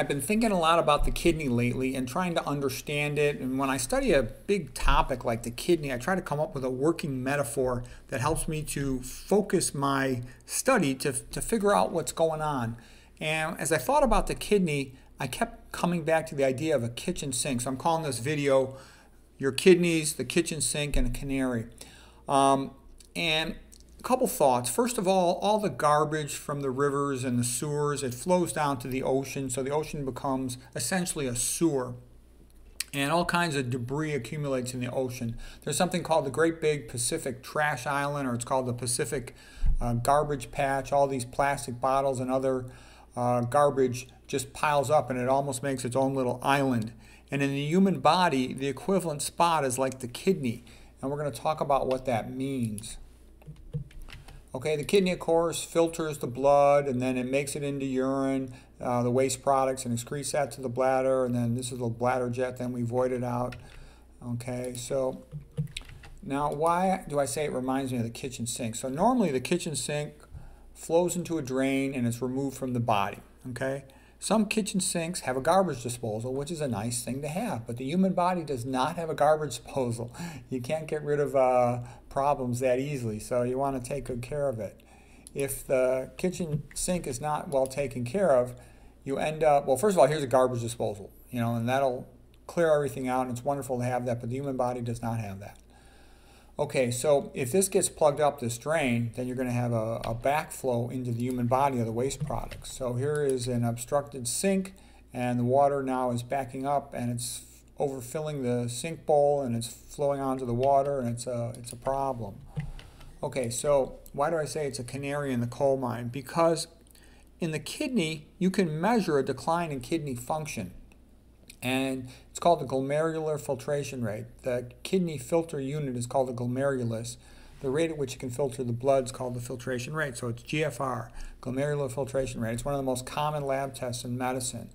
I've been thinking a lot about the kidney lately and trying to understand it. And when I study a big topic like the kidney, I try to come up with a working metaphor that helps me to focus my study to, to figure out what's going on. And as I thought about the kidney, I kept coming back to the idea of a kitchen sink. So I'm calling this video Your Kidneys, the Kitchen Sink, and a Canary. Um, and a couple thoughts. First of all, all the garbage from the rivers and the sewers, it flows down to the ocean, so the ocean becomes essentially a sewer. And all kinds of debris accumulates in the ocean. There's something called the Great Big Pacific Trash Island, or it's called the Pacific uh, Garbage Patch. All these plastic bottles and other uh, garbage just piles up and it almost makes its own little island. And in the human body, the equivalent spot is like the kidney. And we're going to talk about what that means. Okay, the kidney, of course, filters the blood and then it makes it into urine, uh, the waste products, and excretes that to the bladder. And then this is the bladder jet, then we void it out. Okay, so now why do I say it reminds me of the kitchen sink? So normally the kitchen sink flows into a drain and it's removed from the body. Okay, some kitchen sinks have a garbage disposal, which is a nice thing to have, but the human body does not have a garbage disposal. You can't get rid of uh, problems that easily, so you want to take good care of it. If the kitchen sink is not well taken care of, you end up, well, first of all, here's a garbage disposal, you know, and that'll clear everything out, and it's wonderful to have that, but the human body does not have that. Okay, so if this gets plugged up this drain, then you're going to have a, a backflow into the human body of the waste products. So here is an obstructed sink, and the water now is backing up, and it's overfilling the sink bowl, and it's flowing onto the water, and it's a, it's a problem. Okay, so why do I say it's a canary in the coal mine? Because in the kidney, you can measure a decline in kidney function and it's called the glomerular filtration rate. The kidney filter unit is called the glomerulus. The rate at which it can filter the blood is called the filtration rate. So it's GFR, glomerular filtration rate. It's one of the most common lab tests in medicine.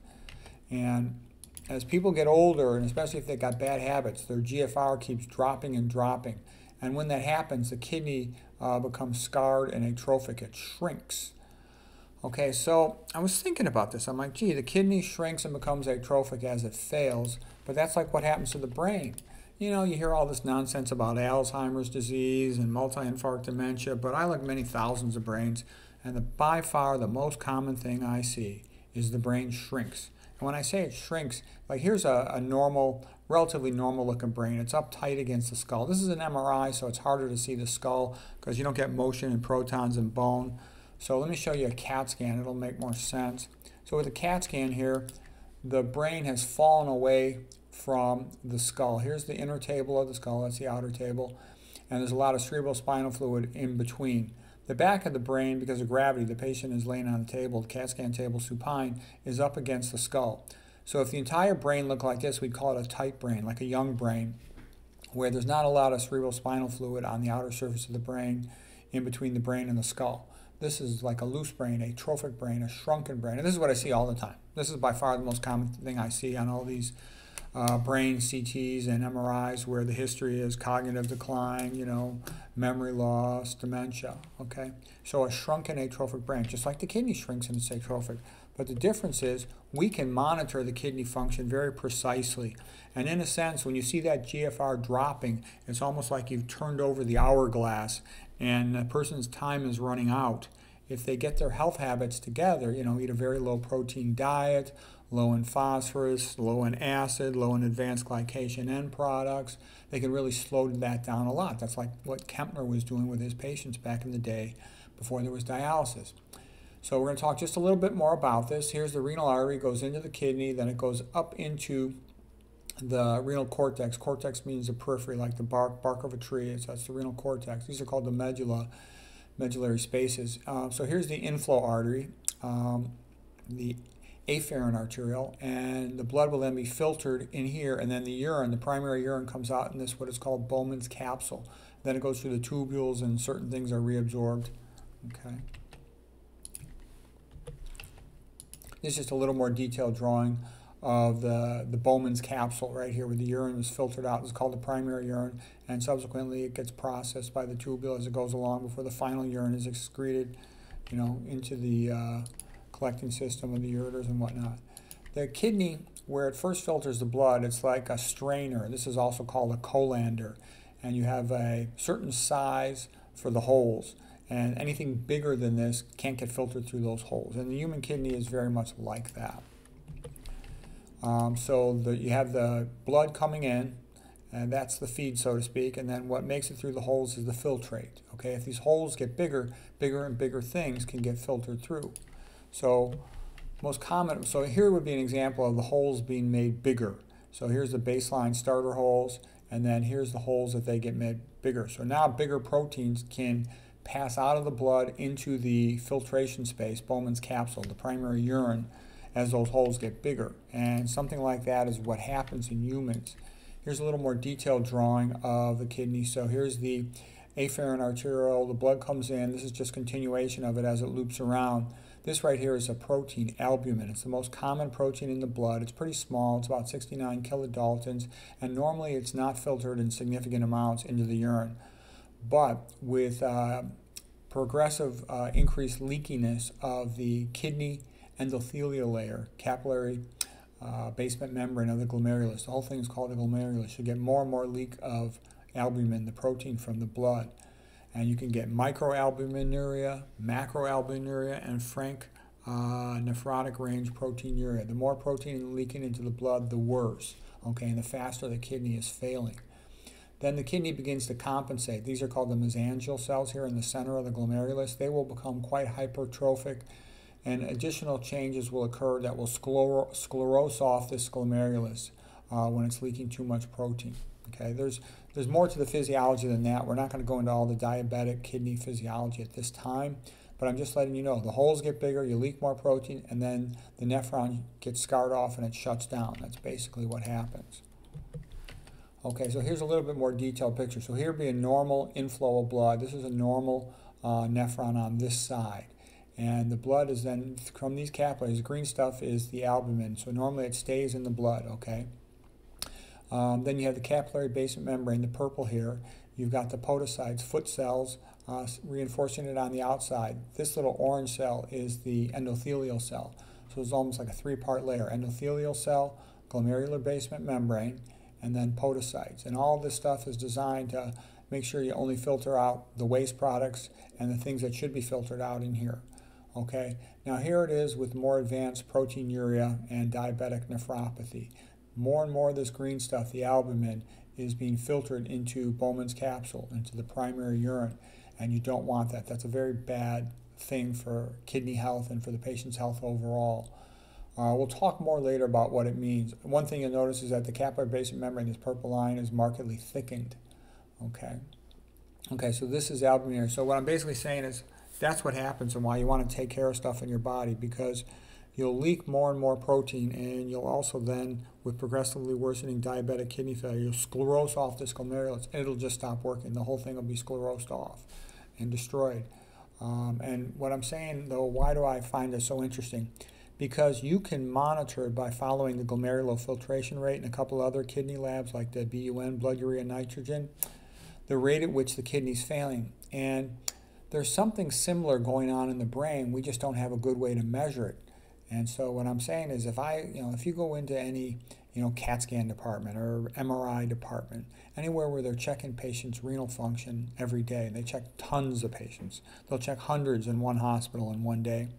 And as people get older, and especially if they've got bad habits, their GFR keeps dropping and dropping. And when that happens, the kidney uh, becomes scarred and atrophic. It shrinks. Okay, so I was thinking about this. I'm like, gee, the kidney shrinks and becomes atrophic as it fails, but that's like what happens to the brain. You know, you hear all this nonsense about Alzheimer's disease and multi-infarct dementia, but I look many thousands of brains, and the, by far the most common thing I see is the brain shrinks. And when I say it shrinks, like here's a, a normal, relatively normal looking brain. It's up tight against the skull. This is an MRI, so it's harder to see the skull because you don't get motion and protons and bone. So let me show you a CAT scan. It'll make more sense. So with a CAT scan here, the brain has fallen away from the skull. Here's the inner table of the skull. That's the outer table. And there's a lot of cerebral spinal fluid in between. The back of the brain, because of gravity, the patient is laying on the table, the CAT scan table supine, is up against the skull. So if the entire brain looked like this, we'd call it a tight brain, like a young brain, where there's not a lot of cerebral spinal fluid on the outer surface of the brain, in between the brain and the skull. This is like a loose brain, a trophic brain, a shrunken brain. And this is what I see all the time. This is by far the most common thing I see on all these uh, brain CTs and MRIs where the history is cognitive decline, you know, memory loss, dementia, okay? So a shrunken atrophic brain, just like the kidney shrinks and it's atrophic. But the difference is we can monitor the kidney function very precisely. And in a sense, when you see that GFR dropping, it's almost like you've turned over the hourglass and a person's time is running out. If they get their health habits together, you know, eat a very low protein diet, low in phosphorus, low in acid, low in advanced glycation end products, they can really slow that down a lot. That's like what Kempner was doing with his patients back in the day before there was dialysis. So we're going to talk just a little bit more about this. Here's the renal artery, goes into the kidney, then it goes up into the renal cortex. Cortex means the periphery, like the bark bark of a tree. So that's the renal cortex. These are called the medulla, medullary spaces. Um, so here's the inflow artery, um, the afferent arteriole, and the blood will then be filtered in here, and then the urine, the primary urine, comes out in this what is called Bowman's capsule. Then it goes through the tubules, and certain things are reabsorbed. Okay. This is just a little more detailed drawing of the, the Bowman's capsule right here where the urine is filtered out. It's called the primary urine and subsequently it gets processed by the tubule as it goes along before the final urine is excreted you know, into the uh, collecting system of the ureters and whatnot. the kidney, where it first filters the blood, it's like a strainer. This is also called a colander. And you have a certain size for the holes. And anything bigger than this can't get filtered through those holes. And the human kidney is very much like that. Um, so the, you have the blood coming in, and that's the feed, so to speak. And then what makes it through the holes is the filtrate. Okay, if these holes get bigger, bigger and bigger things can get filtered through. So most common, so here would be an example of the holes being made bigger. So here's the baseline starter holes, and then here's the holes that they get made bigger. So now bigger proteins can pass out of the blood into the filtration space, Bowman's capsule, the primary urine, as those holes get bigger. And something like that is what happens in humans. Here's a little more detailed drawing of the kidney. So here's the afferent arteriole, the blood comes in. This is just continuation of it as it loops around. This right here is a protein, albumin. It's the most common protein in the blood. It's pretty small. It's about 69 kilodaltons, and normally it's not filtered in significant amounts into the urine. But with uh, progressive uh, increased leakiness of the kidney endothelial layer, capillary uh, basement membrane of the glomerulus, all things called a glomerulus, you get more and more leak of albumin, the protein from the blood. And you can get microalbuminuria, macroalbuminuria, and frank uh, nephrotic range proteinuria. The more protein leaking into the blood, the worse. Okay, and the faster the kidney is failing. Then the kidney begins to compensate. These are called the mesangial cells here in the center of the glomerulus. They will become quite hypertrophic, and additional changes will occur that will scler- sclerose off this glomerulus uh, when it's leaking too much protein. Okay, there's there's more to the physiology than that. We're not going to go into all the diabetic kidney physiology at this time, but I'm just letting you know the holes get bigger, you leak more protein, and then the nephron gets scarred off and it shuts down. That's basically what happens. Okay, so here's a little bit more detailed picture. So here would be a normal inflow of blood. This is a normal uh, nephron on this side. And the blood is then, from these capillaries, the green stuff is the albumin. So normally it stays in the blood, okay? Um, then you have the capillary basement membrane, the purple here. You've got the podocytes, foot cells, uh, reinforcing it on the outside. This little orange cell is the endothelial cell. So it's almost like a three-part layer. Endothelial cell, glomerular basement membrane, and then podocytes. And all this stuff is designed to make sure you only filter out the waste products and the things that should be filtered out in here. Okay, now here it is with more advanced proteinuria and diabetic nephropathy more and more of this green stuff, the albumin, is being filtered into Bowman's capsule, into the primary urine, and you don't want that. That's a very bad thing for kidney health and for the patient's health overall. Uh, we'll talk more later about what it means. One thing you'll notice is that the capillary basement membrane, this purple line, is markedly thickened. Okay. Okay, so this is albumin. So what I'm basically saying is that's what happens and why you want to take care of stuff in your body because you'll leak more and more protein, and you'll also then, with progressively worsening diabetic kidney failure, you'll sclerose off this glomerulus, and it'll just stop working. The whole thing will be sclerosed off and destroyed. Um, and what I'm saying, though, why do I find this so interesting? Because you can monitor it by following the glomerular filtration rate and a couple other kidney labs, like the BUN, blood urea nitrogen, the rate at which the kidney's failing. And there's something similar going on in the brain. We just don't have a good way to measure it. And so what I'm saying is if I, you know, if you go into any, you know, CAT scan department or MRI department, anywhere where they're checking patients' renal function every day, they check tons of patients. They'll check hundreds in one hospital in one day.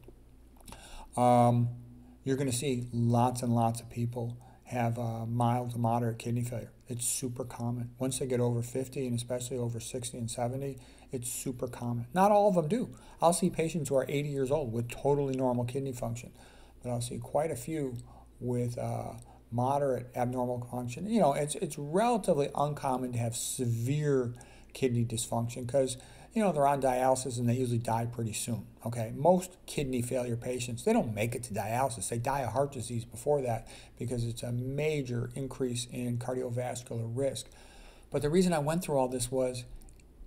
Um, you're going to see lots and lots of people have uh, mild to moderate kidney failure. It's super common. Once they get over 50 and especially over 60 and 70, it's super common. Not all of them do. I'll see patients who are 80 years old with totally normal kidney function but I'll see quite a few with uh, moderate abnormal function. You know, it's, it's relatively uncommon to have severe kidney dysfunction because, you know, they're on dialysis and they usually die pretty soon. Okay, most kidney failure patients, they don't make it to dialysis. They die of heart disease before that because it's a major increase in cardiovascular risk. But the reason I went through all this was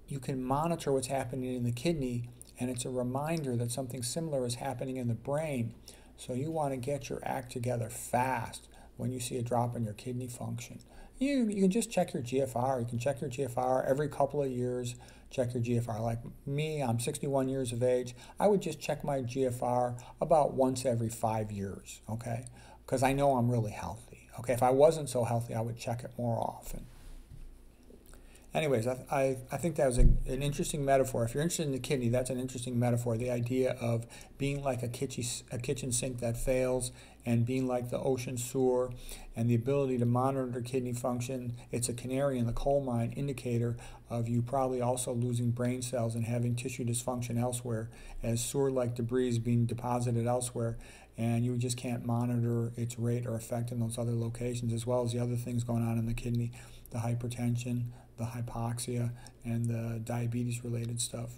you can monitor what's happening in the kidney and it's a reminder that something similar is happening in the brain. So you want to get your act together fast when you see a drop in your kidney function. You, you can just check your GFR. You can check your GFR every couple of years. Check your GFR. Like me, I'm 61 years of age. I would just check my GFR about once every five years, okay? because I know I'm really healthy. Okay, if I wasn't so healthy, I would check it more often. Anyways, I, I, I think that was a, an interesting metaphor. If you're interested in the kidney, that's an interesting metaphor. The idea of being like a kitchen, a kitchen sink that fails and being like the ocean sewer and the ability to monitor kidney function. It's a canary in the coal mine indicator of you probably also losing brain cells and having tissue dysfunction elsewhere as sewer like debris is being deposited elsewhere and you just can't monitor its rate or effect in those other locations as well as the other things going on in the kidney the hypertension, the hypoxia, and the diabetes related stuff.